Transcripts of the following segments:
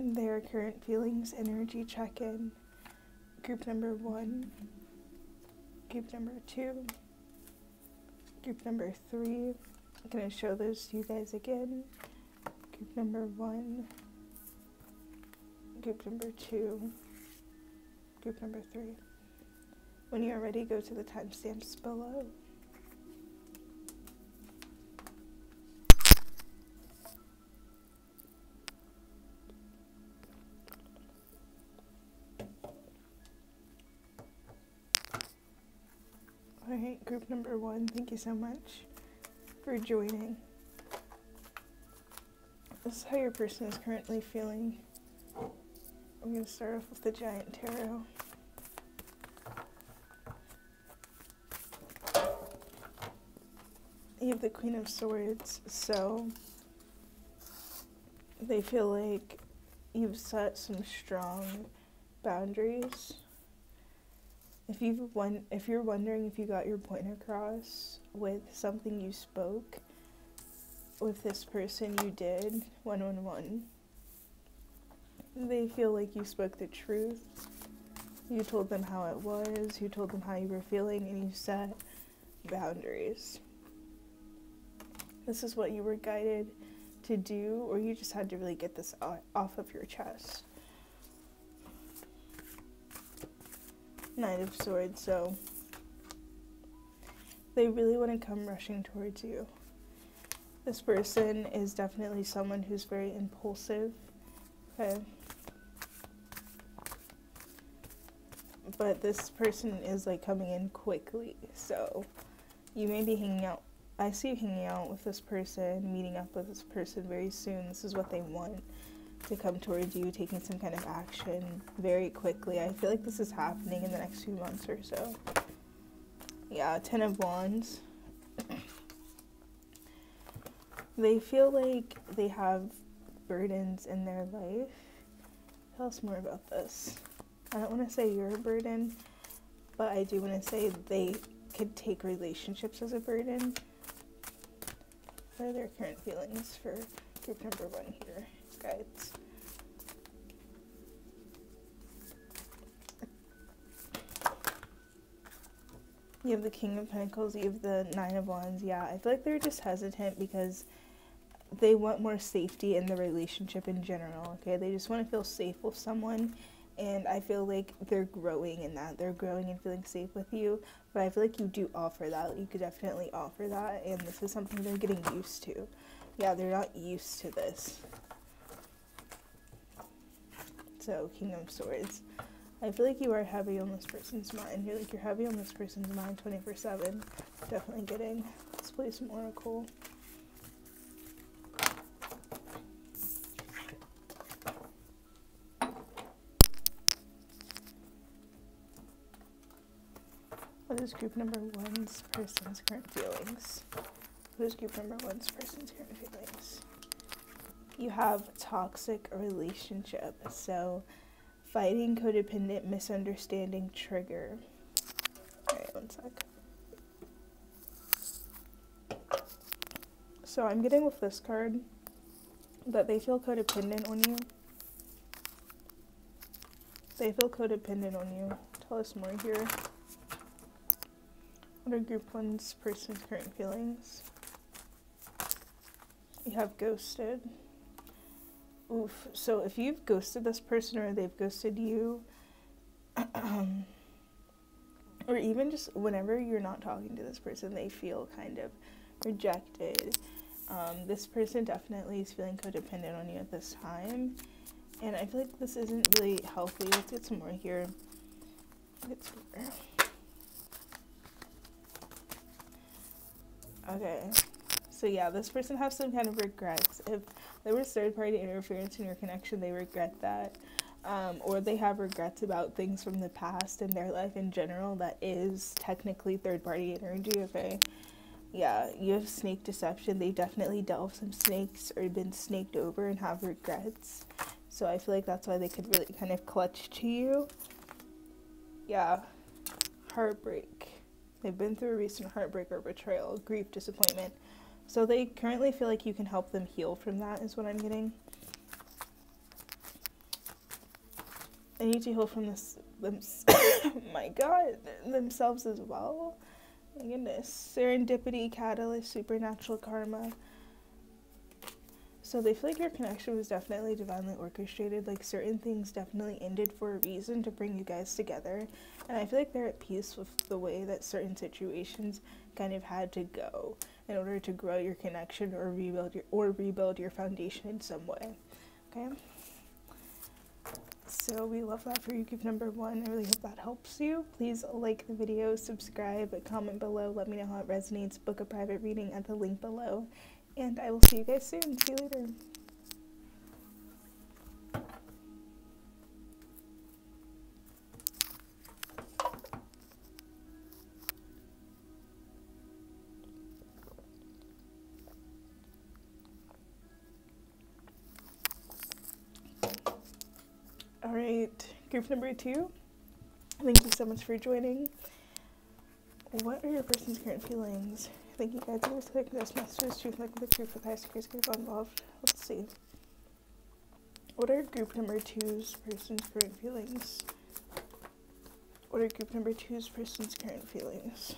their current feelings energy check in. Group number one, group number two, group number three. I'm going to show those to you guys again. Group number one, group number two, group number three. When you are ready, go to the timestamps below. Alright, group number one, thank you so much for joining. This is how your person is currently feeling. I'm going to start off with the Giant Tarot. You have the Queen of Swords, so they feel like you've set some strong boundaries. If you've won- if you're wondering if you got your point across with something you spoke with this person you did one on one, they feel like you spoke the truth. You told them how it was, you told them how you were feeling, and you set boundaries. This is what you were guided to do, or you just had to really get this off of your chest. Knight of Swords, so they really want to come rushing towards you. This person is definitely someone who's very impulsive. Okay. But this person is like coming in quickly, so you may be hanging out. I see you hanging out with this person, meeting up with this person very soon. This is what they want to come towards you, taking some kind of action very quickly. I feel like this is happening in the next few months or so. Yeah, Ten of Wands. they feel like they have burdens in their life. Tell us more about this. I don't want to say you're a burden, but I do want to say they could take relationships as a burden. What are their current feelings for group number one here? Guides. You have the King of Pentacles, you have the Nine of Wands. Yeah, I feel like they're just hesitant because they want more safety in the relationship in general, okay? They just want to feel safe with someone. And I feel like they're growing in that. They're growing and feeling safe with you. But I feel like you do offer that. You could definitely offer that. And this is something they're getting used to. Yeah, they're not used to this. So, King of Swords. I feel like you are heavy on this person's mind. You're like you're heavy on this person's mind 24 7. Definitely getting. Let's play some Oracle. What is group number one's person's current feelings? What is group number one's person's current feelings? You have toxic relationship. So fighting, codependent, misunderstanding, trigger. Alright, one sec. So I'm getting with this card that they feel codependent on you. They feel codependent on you. Tell us more here. What are group one's person's current feelings? You have ghosted. Oof. So if you've ghosted this person or they've ghosted you, or even just whenever you're not talking to this person, they feel kind of rejected. Um, this person definitely is feeling codependent on you at this time. And I feel like this isn't really healthy. Let's get some more here. More. Okay. So yeah, this person has some kind of regrets. If there was third party interference in your connection, they regret that. Um, or they have regrets about things from the past in their life in general that is technically third party energy, okay? Yeah, you have snake deception. They definitely dealt some snakes or been snaked over and have regrets. So I feel like that's why they could really kind of clutch to you. Yeah, heartbreak. They've been through a recent heartbreak or betrayal, grief, disappointment. So they currently feel like you can help them heal from that, is what I'm getting. They need to heal from this, them, my god, themselves as well. My goodness. Serendipity, catalyst, supernatural karma so they feel like your connection was definitely divinely orchestrated like certain things definitely ended for a reason to bring you guys together and i feel like they're at peace with the way that certain situations kind of had to go in order to grow your connection or rebuild your or rebuild your foundation in some way okay so we love that for you group number one. I really hope that helps you. Please like the video, subscribe, comment below. Let me know how it resonates. Book a private reading at the link below. And I will see you guys soon. See you later. All right, group number two. Thank you so much for joining. What are your person's current feelings? Thank you guys. Always click this messages to like the truth with high secrets group involved. Let's see. What are group number two's person's current feelings? What are group number two's person's current feelings?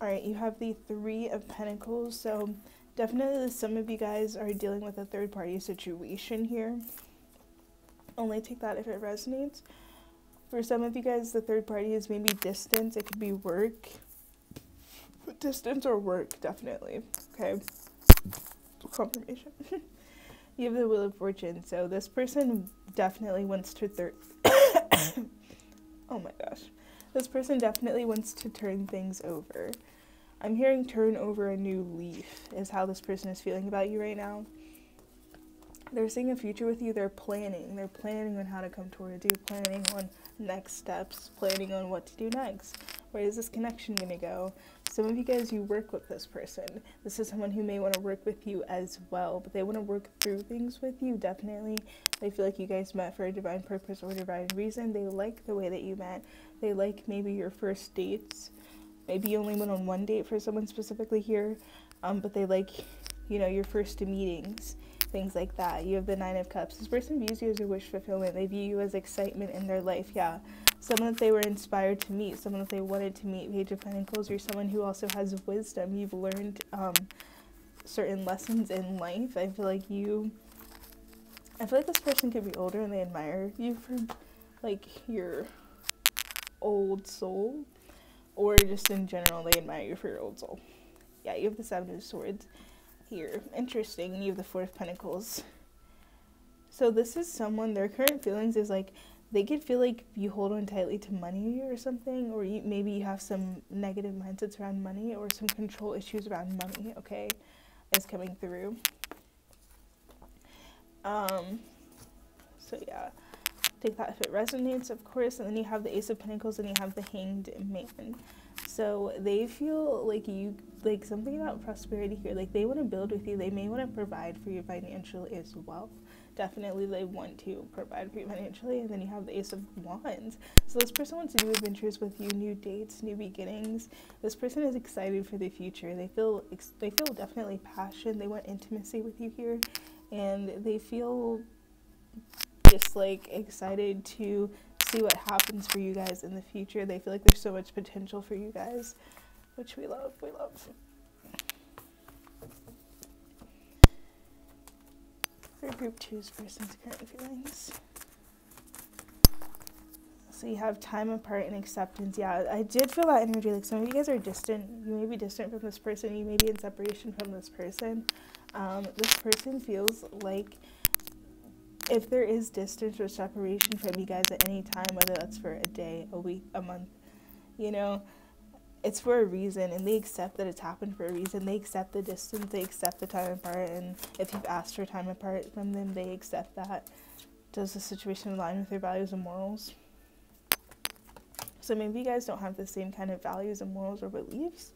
Alright, you have the Three of Pentacles. So, definitely some of you guys are dealing with a third party situation here only take that if it resonates. For some of you guys, the third party is maybe distance. It could be work. Distance or work, definitely. Okay. Confirmation. you have the Wheel of Fortune. So this person definitely wants to third. oh my gosh. This person definitely wants to turn things over. I'm hearing turn over a new leaf, is how this person is feeling about you right now they're seeing a future with you. They're planning. They're planning on how to come towards you, planning on next steps, planning on what to do next. Where is this connection going to go? Some of you guys, you work with this person. This is someone who may want to work with you as well, but they want to work through things with you, definitely. They feel like you guys met for a divine purpose or divine reason. They like the way that you met. They like maybe your first dates. Maybe you only went on one date for someone specifically here, um, but they like, you know, your first meetings things like that. You have the Nine of Cups. This person views you as a wish fulfillment. They view you as excitement in their life. Yeah. Someone that they were inspired to meet, someone that they wanted to meet. Page of Pentacles, you're someone who also has wisdom. You've learned um, certain lessons in life. I feel like you. I feel like this person could be older and they admire you for like your old soul, or just in general, they admire you for your old soul. Yeah, you have the Seven of Swords here. Interesting. You have the Four of Pentacles. So this is someone, their current feelings is like they could feel like you hold on tightly to money or something, or you, maybe you have some negative mindsets around money or some control issues around money, okay, is coming through. Um, so yeah, take that if it resonates, of course, and then you have the Ace of Pentacles and you have the Hanged Man. So they feel like you like something about prosperity here. Like they want to build with you. They may want to provide for you financially as well. Definitely, they want to provide for you financially. And then you have the Ace of Wands. So this person wants do adventures with you, new dates, new beginnings. This person is excited for the future. They feel they feel definitely passion. They want intimacy with you here, and they feel just like excited to see what happens for you guys in the future. They feel like there's so much potential for you guys, which we love. We love. For group two's person's current feelings. So you have time apart and acceptance. Yeah, I did feel that energy. Like some of you guys are distant. You may be distant from this person. You may be in separation from this person. Um, this person feels like if there is distance or separation from you guys at any time, whether that's for a day, a week, a month, you know, it's for a reason and they accept that it's happened for a reason. They accept the distance, they accept the time apart, and if you've asked for time apart from them, they accept that. Does the situation align with their values and morals? So maybe you guys don't have the same kind of values and morals or beliefs,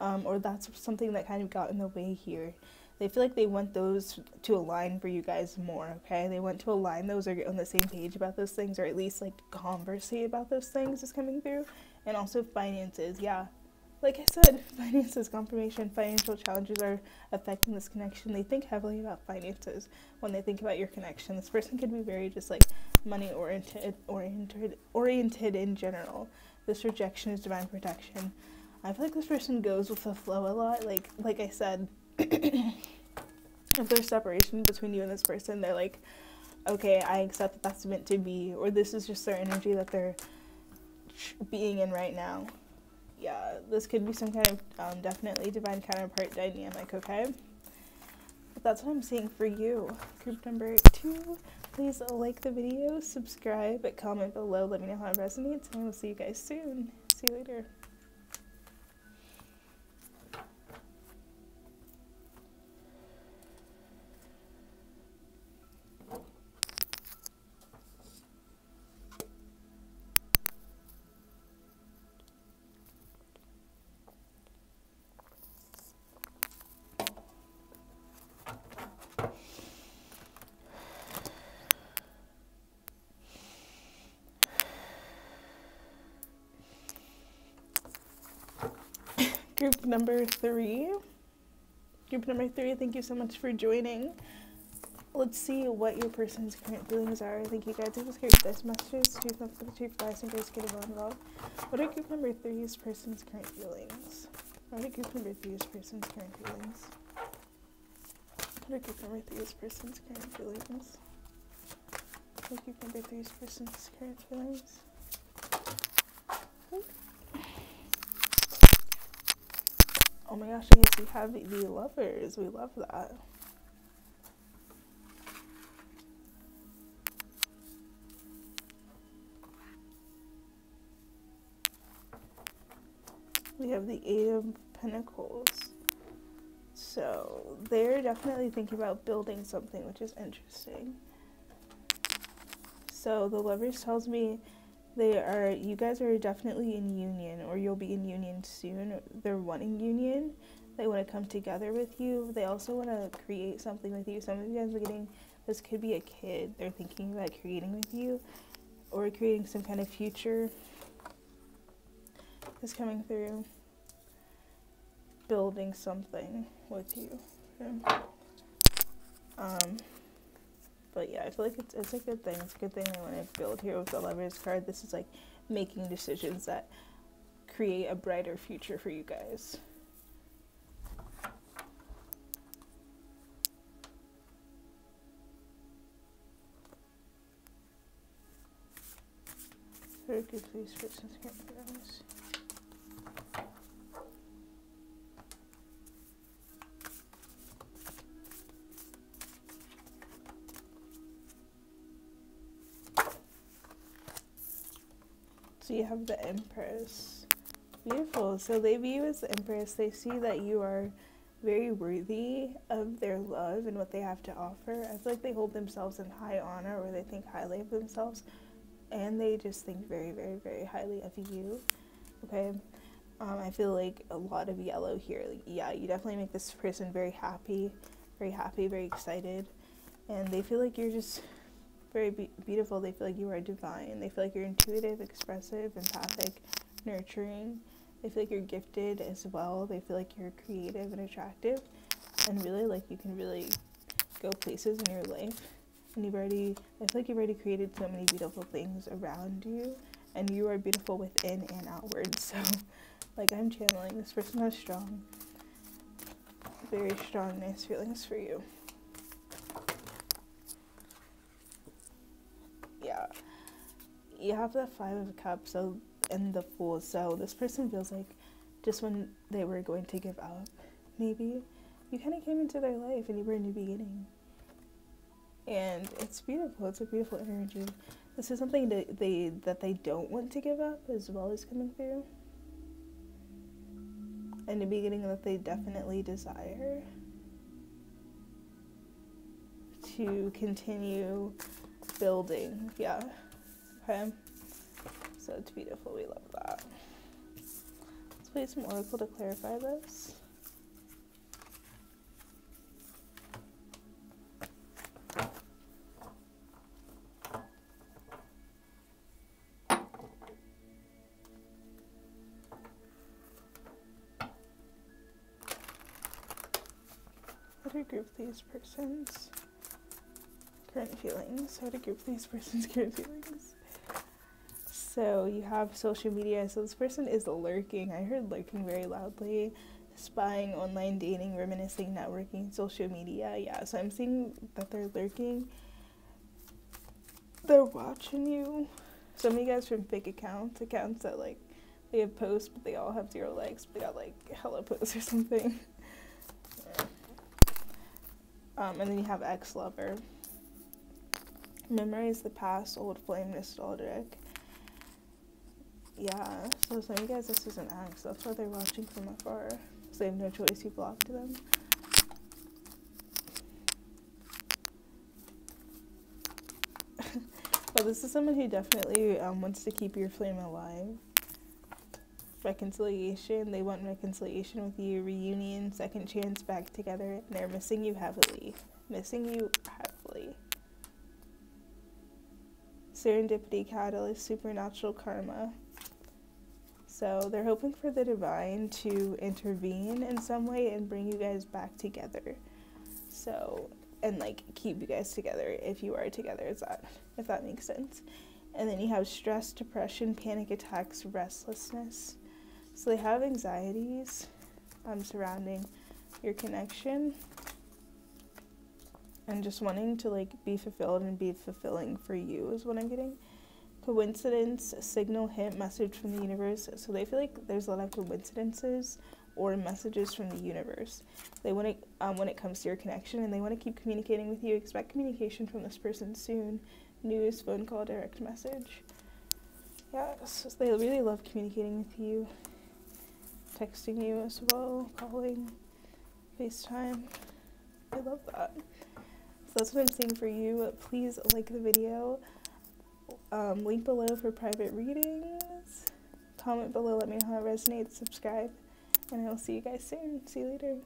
um, or that's something that kind of got in the way here they feel like they want those to align for you guys more, okay? They want to align those or get on the same page about those things or at least like conversate about those things is coming through. And also finances, yeah. like I said, finances confirmation, financial challenges are affecting this connection. They think heavily about finances when they think about your connection. This person could be very just like money oriented, oriented, oriented in general. This rejection is divine protection. I feel like this person goes with the flow a lot. Like like I said, if there's separation between you and this person, they're like, okay, I accept that that's meant to be, or this is just their energy that they're being in right now yeah, this could be some kind of um, definitely divine counterpart dynamic, okay? But that's what I'm seeing for you. Group number two, please like the video, subscribe, comment below, let me know how it resonates, and we'll see you guys soon. See you later. Group number three. Group number three, thank you so much for joining. Let's see what your person's current feelings are. Thank you guys. I just carried this messages. Thumbs for the two guys and getting involved. What are group number three's person's current feelings? What are group number three's person's current feelings? What are group number three's person's current feelings? What are group number three's person's current feelings? Oh my gosh, yes, we have the lovers. We love that. We have the Eight of Pentacles. So they're definitely thinking about building something, which is interesting. So the lovers tells me they are you guys are definitely in union or you'll be in union soon. They're wanting union. They want to come together with you. They also want to create something with you. Some of you guys are getting this could be a kid. They're thinking about creating with you or creating some kind of future is coming through. Building something with you. Okay. um but yeah, I feel like it's, it's a good thing. It's a good thing I want to build here with the Lovers card. This is like making decisions that create a brighter future for you guys. Very good, please, for some you have the Empress. Beautiful. So they view you as the Empress. They see that you are very worthy of their love and what they have to offer. I feel like they hold themselves in high honor or they think highly of themselves. And they just think very, very, very highly of you. Okay. Um, I feel like a lot of yellow here. Like, yeah, you definitely make this person very happy, very happy, very excited. And they feel like you're just very be- beautiful. They feel like you are divine. They feel like you're intuitive, expressive, empathic, nurturing. They feel like you're gifted as well. They feel like you're creative and attractive, and really like you can really go places in your life. And you've already, I feel like you've already created so many beautiful things around you, and you are beautiful within and outward. So, like I'm channeling, this person has strong, very strong, nice feelings for you. You have the five of cups so and the fool so this person feels like just when they were going to give up maybe you kind of came into their life and you were a new beginning. And it's beautiful. It's a beautiful energy. This is something that they that they don't want to give up as well as coming through. And a beginning that they definitely desire to continue building. Yeah Okay. So it's beautiful. We love that. Let's play some Oracle to clarify this. How to group these persons' current feelings. How to group these persons' current feelings. So you have social media. So this person is lurking. I heard lurking very loudly. Spying, online dating, reminiscing, networking, social media. Yeah, so I'm seeing that they're lurking. They're watching you. Some of you guys from fake accounts, accounts that like they have posts, but they all have zero likes. But they got like hella posts or something. um, and then you have ex lover. Memorize the past, old flame, nostalgic. Yeah, so some of you guys, this is an ex. That's why they're watching from afar. So they have no choice, you blocked them. but this is someone who definitely um, wants to keep your flame alive reconciliation. They want reconciliation with you, reunion, second chance back together. And they're missing you heavily. Missing you heavily. Serendipity, catalyst, supernatural karma. So they're hoping for the divine to intervene in some way and bring you guys back together. So and like keep you guys together if you are together, is that if that makes sense. And then you have stress, depression, panic attacks, restlessness. So they have anxieties um, surrounding your connection and just wanting to like be fulfilled and be fulfilling for you is what I'm getting. Coincidence, signal, hint, message from the universe. So they feel like there's a lot of coincidences or messages from the universe. They want to, um, when it comes to your connection, and they want to keep communicating with you. Expect communication from this person soon. News, phone call, direct message. Yes, they really love communicating with you texting you as well, calling, FaceTime. I love that. So that's what I'm saying for you. Please like the video. Um, link below for private readings. Comment below, let me know how it resonates, subscribe, and I will see you guys soon. See you later.